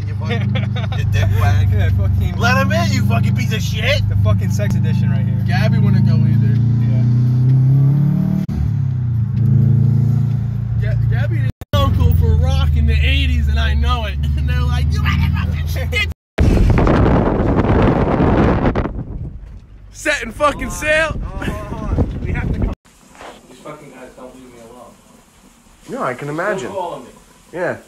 man. You fucking, you dick bag. Yeah, fucking. Let him in, you fucking piece of shit. The fucking sex edition right here. Gabby wouldn't go either. Yeah. Ga- Gabby is uncle for rock in the 80s, and I know it. And they're like, you motherfucking shit. Setting fucking sail. We have to come. These fucking guys don't leave me alone. No, I can imagine. calling me. Yeah.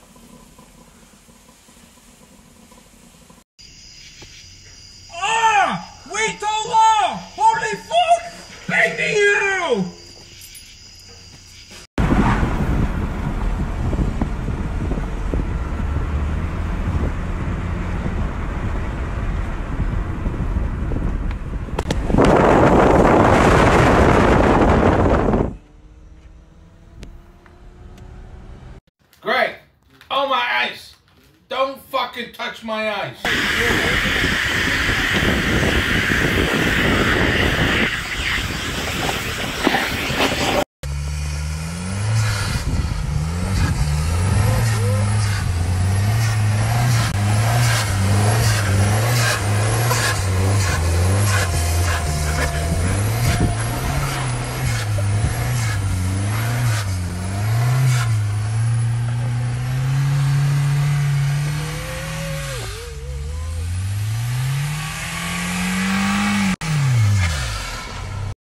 Greg, oh my eyes! Don't fucking touch my eyes!